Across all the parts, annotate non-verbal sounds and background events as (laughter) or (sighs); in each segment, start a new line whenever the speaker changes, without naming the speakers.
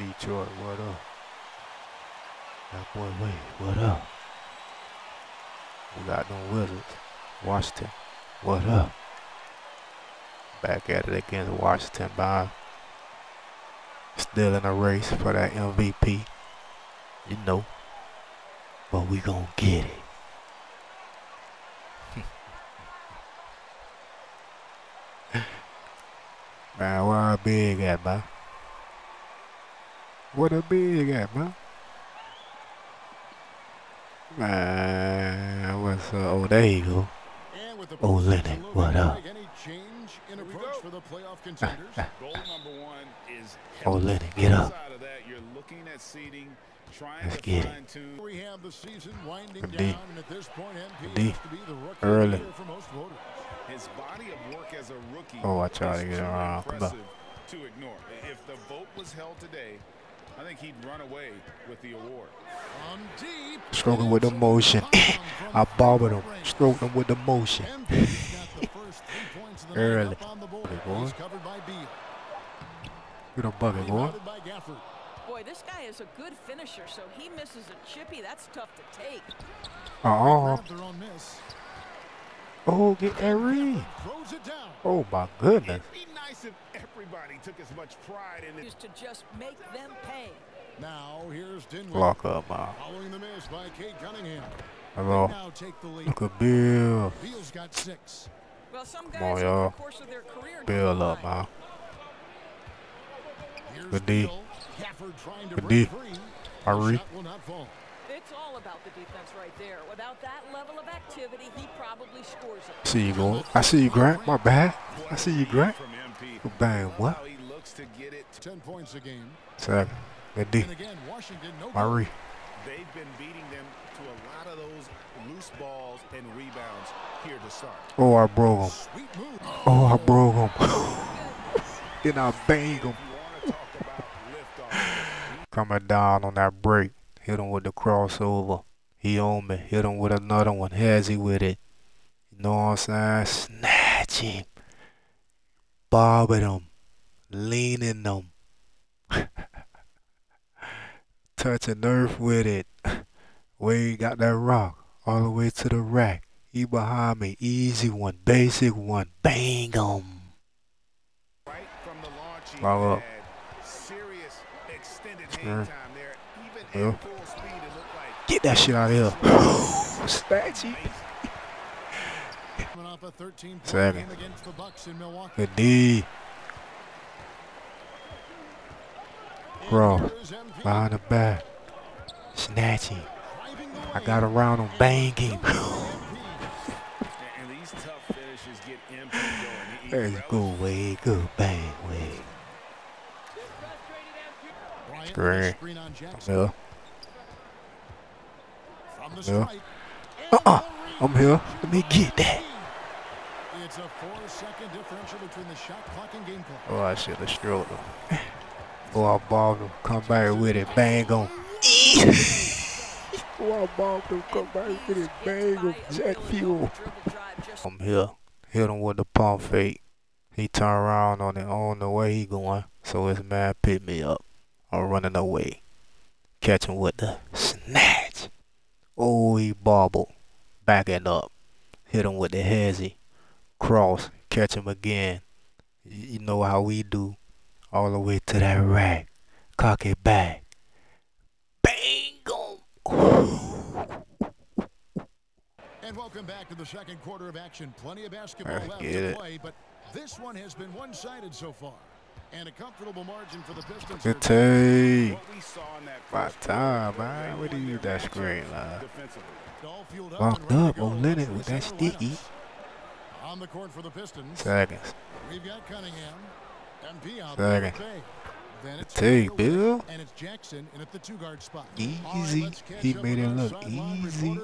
Detroit, what up? That boy Wade, what up? We got them Wizards. Washington, what up? Back at it against Washington by still in a race for that MVP. You know. But we gonna get it. (laughs) man, where a big at, man? What a big at, man? Man, what's up? Oh, there you go. Oh, Lenny, what up? (laughs) oh, Lenny, get up. Let's get it. D. D. Early. Oh, I try to get around. Come on. To ignore. If the vote was held today, I think he'd run away with the award. Stroking with the motion. (laughs) I bobbled him. Stroked him with the motion. (laughs) Early. Boy. Get a bucket, boy.
Boy, this guy is a good finisher, so he misses a chippy. That's tough to take.
Uh-uh. Oh, get that read. Oh, my goodness. It'd be nice if everybody took as much pride in
it. to just make them pay.
Now here's Dinwiddie.
Block up, man.
Following the miss by Cade Cunningham.
Hello. Look at Bill.
Beal's got six.
Well, some guys
Come on, y'all. Bill up, man. Uh, Good D. Good D. Hurry.
It's all about the defense right there. Without that level of activity, he probably scores it.
See you going. I see you, Grant. My bad. I see you, Grant. Bang, what?
Ten points a game.
Second. Good D. Murray.
They've been beating them to a lot of those loose balls and rebounds here to start.
Oh, I broke him. Oh, I broke him. (laughs) then I bang him. Coming down on that break. Hit him with the crossover. He on me. Hit him with another one. Has he with it? You know what I'm saying? Snatch him. Bobbing him. Leaning him. (laughs) touching earth with it. (laughs) Wade got that rock all the way to the rack. He behind me. Easy one, basic one. Bang him. Right from the launch, up. Serious extended hang time there. Even yeah. full speed, it looked like Get that shit out of here. Statue. Second. Good D. Bro, behind the back. Snatching. I got around him, (laughs) banging. Let's go, Wade. Good bang, Wade. Screen. I'm here. Uh-uh. I'm here. Let me get that. It's a four-second differential between the shot clock and game clock. Oh, I should have stroked him. Go out ball him, come back with it, bang on. Go out ball him, come back with it, bang on. Jet fuel. I'm here. Hit him with the pump fake. He turn around on it on the way he going. So his man picked me up. I'm running away. Catch him with the snatch. Oh, he bobbled. Backing up. Hit him with the hezzy. Cross. Catch him again. You know how we do all the way to that rack. Cock it back. Bang!
And welcome back to the second quarter of action. Plenty of basketball left to play, but this one has been one-sided so far. And a comfortable margin for the Pistons.
Good take. My time, man. Where do you that screen, man? Bumped up on Leonard with that sticky.
On the court for the Pistons.
Seconds.
We've got Cunningham.
Second. Take Bill.
And it's Jackson in at the two guard spot.
Easy. Right, he made it look easy.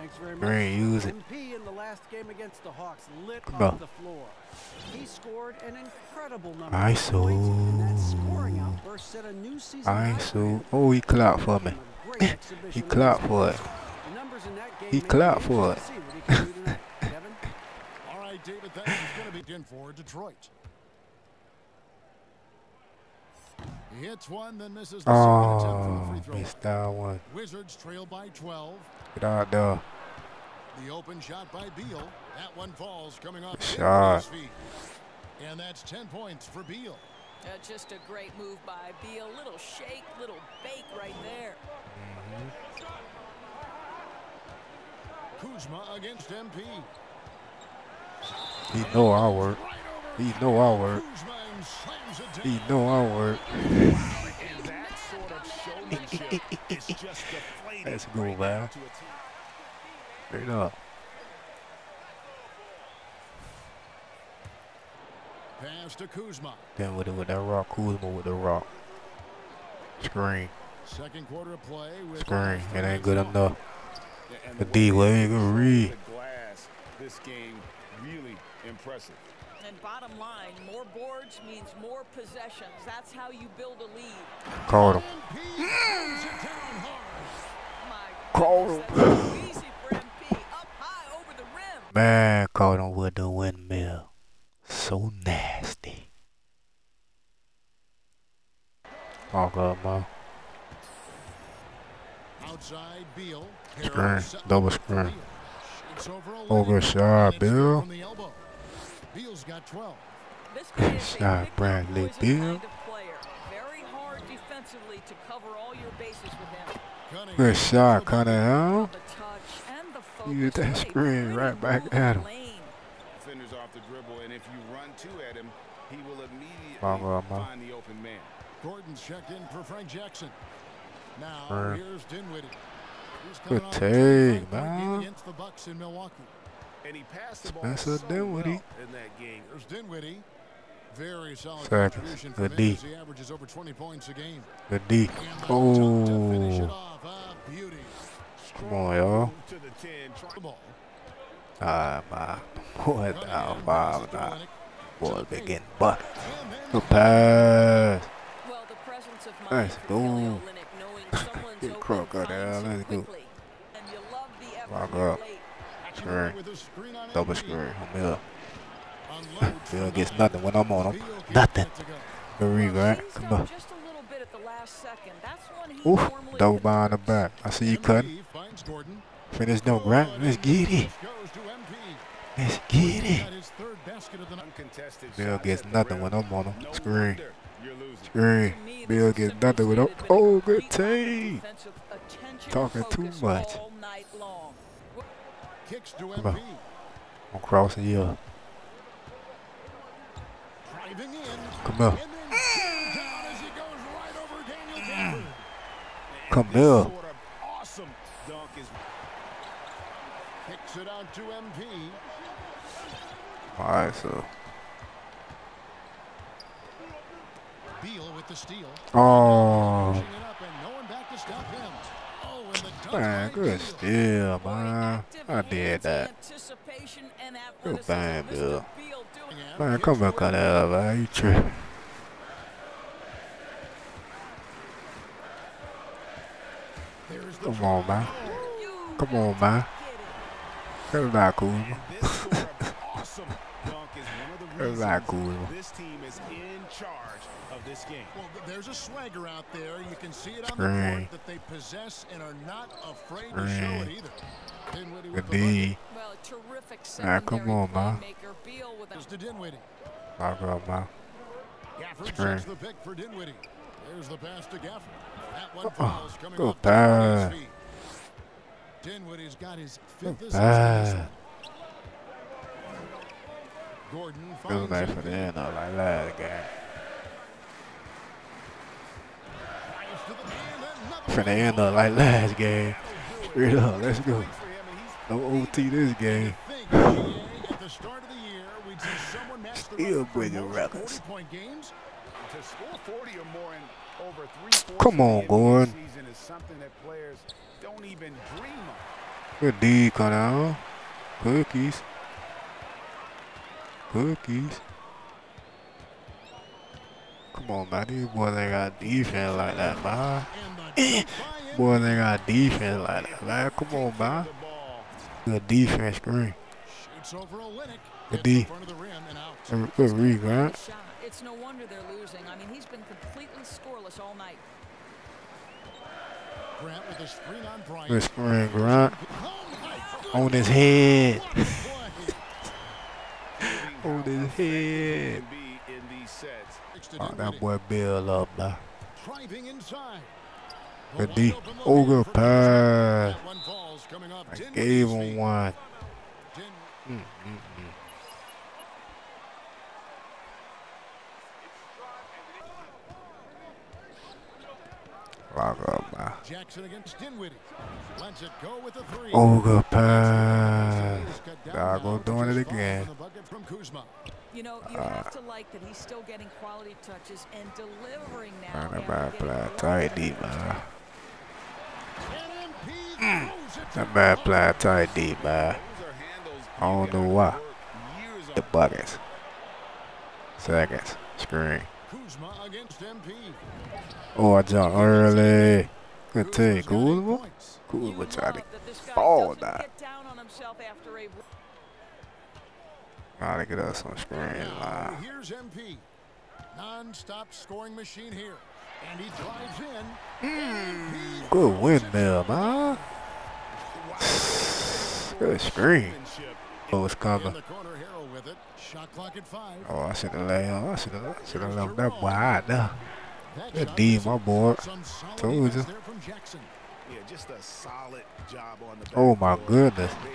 Thanks very much.
Great, use it.
MP in the last game against the Hawks lit
Come
up the floor. He scored an incredible number
I
of
so. I so. Oh, he clapped for me. (laughs) he clapped for it. He clapped for it. (laughs)
All right, David, that is going to be in for Detroit. He hits one, then misses the second attempt from the
Oh,
free throw.
missed that one.
Wizards trail by 12.
Get out there.
The open shot by Beal. That one falls coming off
Shot.
And that's 10 points for Beal.
Uh, just a great move by Beal. Little shake, little bake right there.
Kuzma against MP.
He know I work. He know I work.
Kuzma and slams it
He know I work.
And that sort of showmanship is just deflating
Let's go,
right
man.
now to a team.
Straight up.
Pass to Kuzma.
Then with it with that rock, Kuzma with the rock. Screen,
Second quarter of play with
screen. It ain't good enough. The D
they
way ain't gonna read.
this game really impressive.
And bottom line, more boards means more possessions. That's how you build a lead.
Caught him.
MP throws it down hard.
My
Call
goodness,
him.
that's so easy for MP. Up high over the rim.
Man, caught him with the windmill. So nasty. Oh god, man.
Outside Beal.
Screen, double screen.
Beal. Over a
good
layup,
shot,
and it's good
Bill.
From the elbow. Beal's got 12.
This guy is a
Shot, Bradley Beal.
kind of player. Very hard defensively to cover all your bases with him.
Good shot,
with the bucket.
Cunningham.
The touch and the focus.
You get that screen right back at him.
lane.
Defenders off the dribble, and if you run two at him, he will immediately
Wrong, wrong, wrong.
find the open man.
Gordon's checked in for Frank Jackson. Now
Sure.
here's Dinwiddie.
Good
coming off a
take, man.
Against the Bucks in Milwaukee.
And he passed the ball
Spencer
so
Dinwiddie.
well in that game.
There's Dinwiddie. Very solid
Seconds.
contribution
Good
from
D.
him as he averages over 20 points a game.
The D.
And the dunk to finish it
Oh,
off. A beauty.
come on, y'all.
To the 10. try-
Ah, man. Boy, down
Cunningham passes
five now. Boy, they getting bucked. Good pass.
Well, the presence of mind
Let's go.
Kelly Olynyk, knowing (laughs) someone's
Get
open,
Crook out there,
finds him
let's go.
quickly. And you love the effort
Rock up.
late.
Screen.
with a
Double
MP.
screen. I'm here. Bill gets nothing when I'm on him. Nothing.
it to go.
Good read,
Well,
right? Come on.
just a little bit at the last second. That's when he
Oof.
normally
Double behind the back. I see you cutting. Finish them, Grant. Let's get it.
Goes to MP.
Let's get it.
Got his third basket of the night.
Uncontested
Bill gets nothing when I'm on him.
No
Screen. Screen. Bill gets nothing
when I'm
Oh, good
complete lack of
take.
defensive attention
Talking too much.
all night long.
Kicks to
Come on. I'm crossing you
in.
Come on.
And then sheared down as he goes right over Daniel Gafford.
Come
This
here.
sort of awesome dunk is
Kicks it out to MP.
All right, so. Oh, man, good steal, man. I did that. Good bang, Bill. Man, come back on there, man. You tripping. Come on, man. Come on, man. Come back, Kuzma. Come back, Kuzma.
this team is in charge of this game.
Well, there's a swagger out there. You can see it on
Screen.
the court that they possess and are not afraid to show it either. Dinwiddie with the.
D.
Well, terrific
Ah, come
secondary
on, man.
playmaker. Beal with a
to Dinwiddie.
Back up, man.
Gafford
Screen.
sets the pick for Dinwiddie. There's the pass to Gafford. That one
Uh-uh.
falls coming
Good
off Dinwiddie's
pass.
feet. Dinwiddie's got his
Good
fifth assist in this
pass.
one. Gordon
It was
finds
nice for the end of like last game.
Drives to the lane,
the end of like last game. Straight up, let's go. No OT this game. Still bringing records.
40-point games.
to score 40 or more in over three fourths
Come on, Gordon. Good D, on. Cookies. Cookies. Come on, man. These boys ain't got defense like that, man. (laughs)
And they dunk by
got defense like that, man. Come on, man.
The
defense screen.
Shoots over Olynyk.
D.
in front of the rim and out.
Good good read, right?
It's no wonder they're losing. I mean, he's been completely scoreless all night.
Grant with the screen on Bryant.
Good screen, Grant. On his head.
goodness. (laughs)
On his head.
Can be in these sets.
Oh, that boy Bill up now.
Driving inside.
D. Oh, good pass.
That one falls coming off
I gave him one.
Din-
Mm, mm, mm. Lock up now.
Jackson against Dinwiddie. Lets it go with the three.
Good pass. Doggo doing it again.
on the bucket from Kuzma.
You know, you have to like that he's still getting quality touches and delivering now.
Man, that
after
play tight deep, man. That man play tight deep, man. I don't know why. The buckets. Seconds. Screen. Oh, I jumped early. Good take. Kuzma. Kuzma tried to
guy
ball
doesn't
that.
get
Trying us on screen
Now, here's MP. Non-stop scoring machine here. And he drives in. MP
Good windmill, man. Good screen. Oh, it's coming.
the corner, Harrell with it. Shot clock at five.
Oh, I should have him. I should have. Should have left that boy out there.
That
D, my boy. Told you.
there from Jackson.
Yeah, just a solid job on the
Oh, my goodness.
They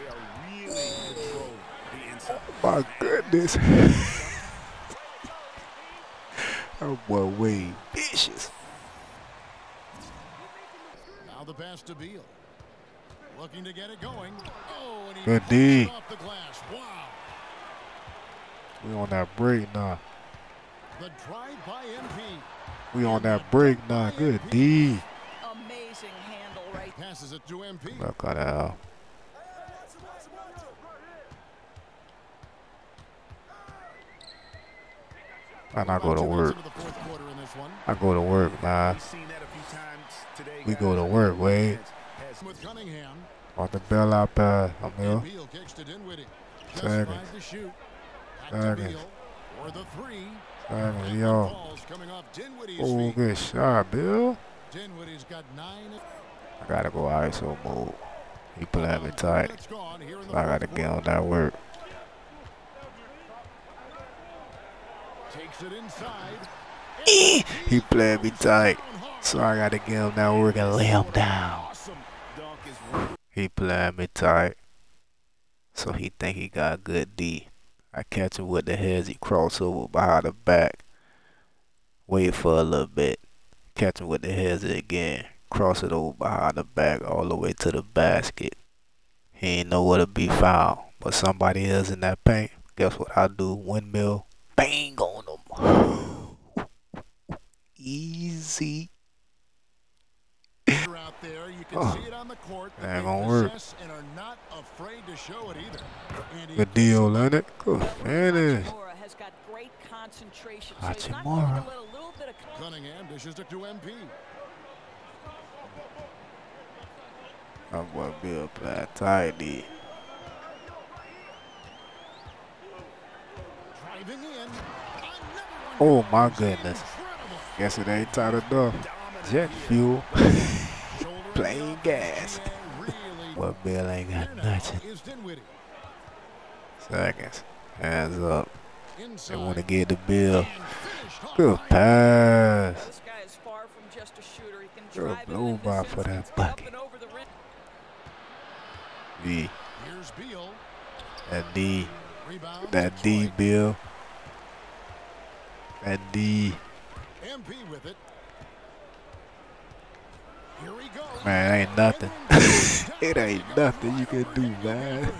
really control the inside.
My goodness. (laughs) that boy way vicious.
Now the pass to Beal. Looking to get it going. Oh, and he
Good
knocks
D.
off the glass. Wow.
We on that break now.
The drive by MP.
We on that break now. Good D.
amazing handle right
Passes it to MP.
Look at that. And I go to
About two minutes
work.
into the fourth quarter in this one.
I go to work, man.
We've seen that a few times today.
We
guys.
go to work, Wade.
Has-
With Cunningham.
On the bell out pass. I'm
And
here.
Beal kicks to Dinwiddie. Just
Second.
to shoot.
Second.
Beal. For the three.
Second, yo.
coming off Dinwiddie's
Oh,
feet.
good shot, Bill.
Dinwiddie's got nine.
I gotta go ISO mode. He playing me tight.
Minutes gone here in the
So I gotta
fourth
get
quarter.
on that work.
Takes it inside. (laughs)
He playing me tight. So I gotta get him that work and lay him down.
Awesome dunk is one.
He playing me tight. So he think he got a good D. I catch him with the heads, he cross over behind the back. Wait for a little bit. Catch him with the heads again. Cross it over behind the back all the way to the basket. He ain't nowhere to be found. But somebody else in that paint. Guess what I do? Windmill. Bang on them. (sighs) Easy.
Out there, you can
Oh,
see it on the court.
that
that
ain't
they
gonna work.
possess And are not afraid to show it either. And
Good deal, Leonard. Good finish. Eh?
Hachimura has got great concentration. So
Hachimura.
going to let a little bit of
Cunningham dishes it to MP.
That boy Bill play tight D.
Driving in.
Oh my goodness. Guess it ain't tight enough. Jet fuel. (laughs)
Shoulder
Plain gas.
Yeah, really.
Well, Bill ain't got nothing. Seconds. Hands up. They want to get the bill.
And finished off
Good pass.
This guy is far from just a shooter. He
Good blow by for that
instance, up
bucket.
and over the rim.
B.
Here's Beal.
That D.
Rebound.
That D, Bill. That D.
MP with it.
Man, ain't nothing. (laughs) It ain't nothing you can do, man.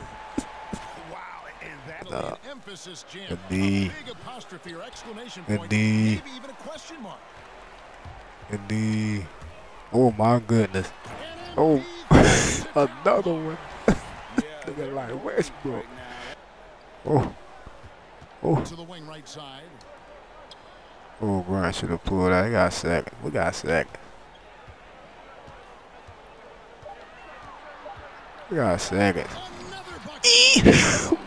Wow, and that
Nah.
An emphasis jam.
Good
big apostrophe or exclamation point.
D.
Maybe even a question mark.
That Oh my goodness. Oh,
MP throws it
another one. (laughs)
they're
like Westbrook. Oh. Oh.
To the wing right side.
Oh, Brian should have pulled that. He got second. We got second. We got
bucket. (laughs)
we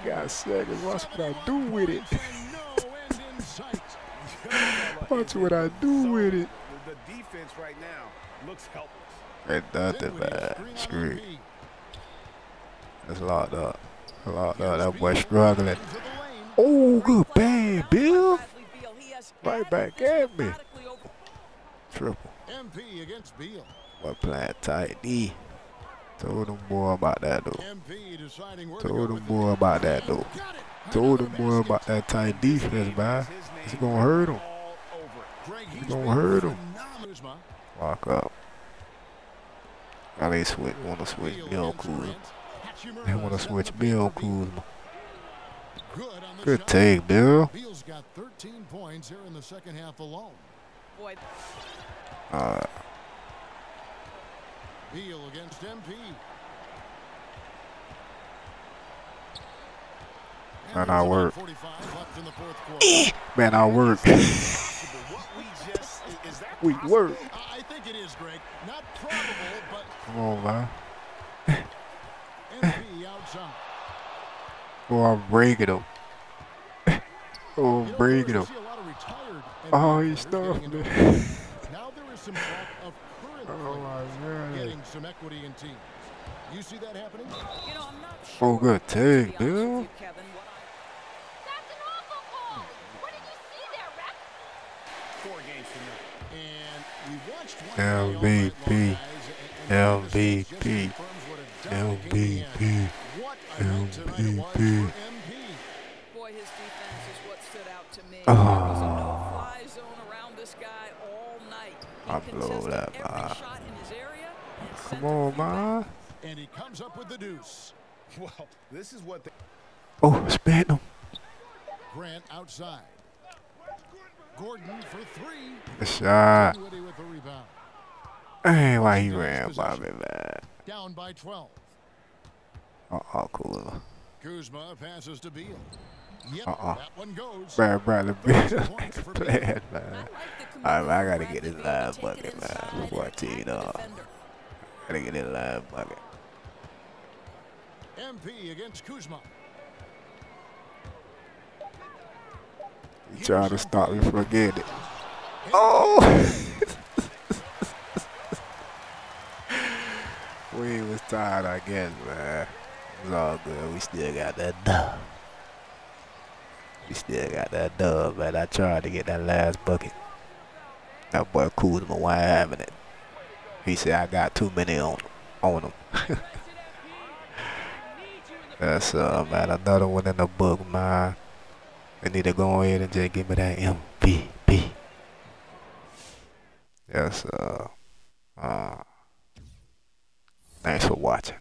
got second. Watch what I do with it? (laughs) Watch what I do with it.
The, defense right now looks helpless.
Ain't nothing,
on
Screw. It's locked up. Locked up. That boy struggling. Oh, good bang, Bill. Right back at me. Triple.
MP against Beal.
Boy playing tight D. Told him more about that though.
MP deciding where to
Told
him
them
with
boy
it.
about that though. Told
him
them
the
boy
basket.
about that tight defense, man. It's gonna hurt him.
All over it.
Greg, he's
gonna
been
hurt him.
phenomenal. Kuzma.
Lock up. Now they switch, wanna switch
Beal
Bill
against
Kuzma. They wanna switch
the
Bill
for
Kuzma.
Good on the
Good
shot.
take, Bill.
Beal's got 13 points here in the second half alone.
Boy,
Uh,
Beal against MP.
Man,
And
I work.
45 left in the fourth quarter.
Eh, man, I work.
What we just
we work.
I think it is, Greg. Not probable, but
Come on, man. Boy, I'm breaking him. oh, I'm breaking him. (laughs)
Oh, see a lot of retired
Oh,
NBA
he stuffed
getting
me.
it. (laughs) Now there is some talk of
Oh,
players
my God.
getting some equity in teams. You see that happening?
you know, I'm not
Oh, good
to be honest
take,
with
Bill.
you, Kevin, what I-
That's an awful call. What did you see there, Rex?
Four games from now.
And we watched one play all night long,
MVP.
guys, and- and the statistics just
MVP.
confirms what a dominant game he had.
MVP.
What a night tonight it was for
MVP.
Boy, his defense is what stood out to me.
Ah. I blow that,
every
man.
shot in his area
Come on,
few
man.
And he comes up with the deuce. (laughs)
Well, this is what they
Oh, spin him.
Grant outside. Gordon for three.
Good shot.
With rebound.
Hey, why he ran by me, man?
Down by 12.
Uh-oh, cool.
Kuzma passes to Beal. Yep,
Uh-uh.
that one.
Brad Bradley Bill playing, (laughs)
I
man. All right, man, I gotta get this
from
live
Bradley Beal to
bucket, man,
inside
before I
and
tee it
attack the
up.
defender.
Gotta get this live bucket.
MP against Kuzma.
You trying to stop me from getting it. Oh! (laughs) we was tired, I guess, man. It's all good. We still got that dub. We still got that dub, man. I tried to get that last bucket. That boy Kuzma wasn't having it. He said I got too many on on him. (laughs) That's uh man, another one in the book, man. They need to go ahead and just give me that MVP. Yes, uh, uh, thanks for watching.